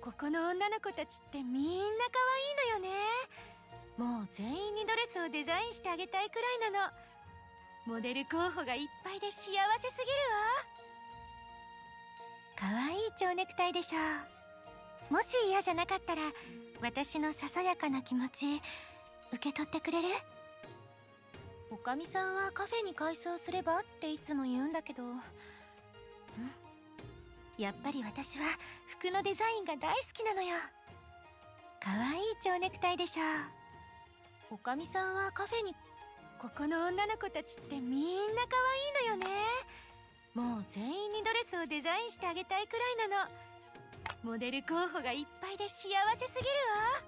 ここの女の子たちってみんな可愛いのよね。もう全員にドレスをデザインしてあげたいくらいなの。モデル候補がいっぱいで幸せすぎるわ。可愛い蝶ネクタイでしょ。うもし嫌じゃなかったら私のささやかな気持ち受け取ってくれる？おかみさんはカフェに改装すれば？っていつも言うんだけど。やっぱり私は服のデザインが大好きなのよ。可愛い蝶ネクタイでしょう。おかみさんはカフェに。ここの女の子たちってみんな可愛いのよね。もう全員にドレスをデザインしてあげたいくらいなの。モデル候補がいっぱいで幸せすぎるわ。